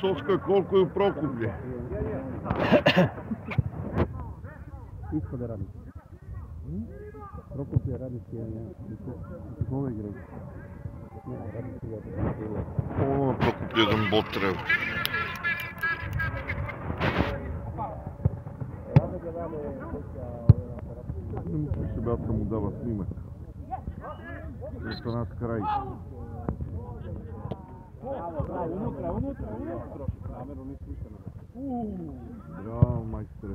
Соска колко е прокупли. Иска да ради. Прокупи е ради е е сега. Е Никога игра. О, прокупи един бот трябва. Не му сега му дава снимък. От една край. Unutra, unutra, unutra. Namjerno nisu ništa nabrali. Bravo, majstore.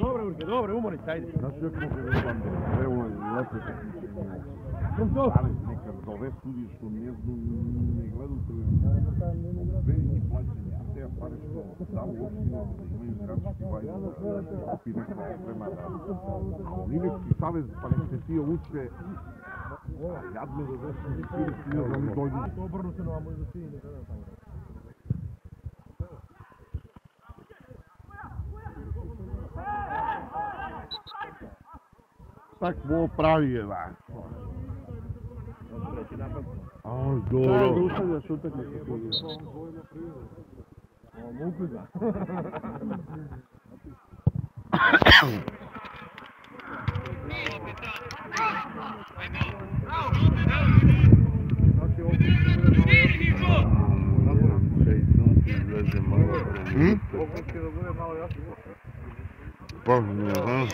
Dobre, Urke, dobre, umori, ajde. Znaš još može da vam evo, lepo se. Kom to? Ali nekad zove, sudiš u mjezdu, ne gledam televiziju. pare što da u opštinu da imaju grafički bajdu da kupi nekako oprema da Linečki savez pa uče jadno da zašto se sio sio da oni dođu obrnu se na vamo i za sine Takvo pravi je da. A, dobro. Čaj, da ustavljaš utakmicu. 文句が。Hum? Pô, não.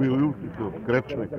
Бил се в кръчника.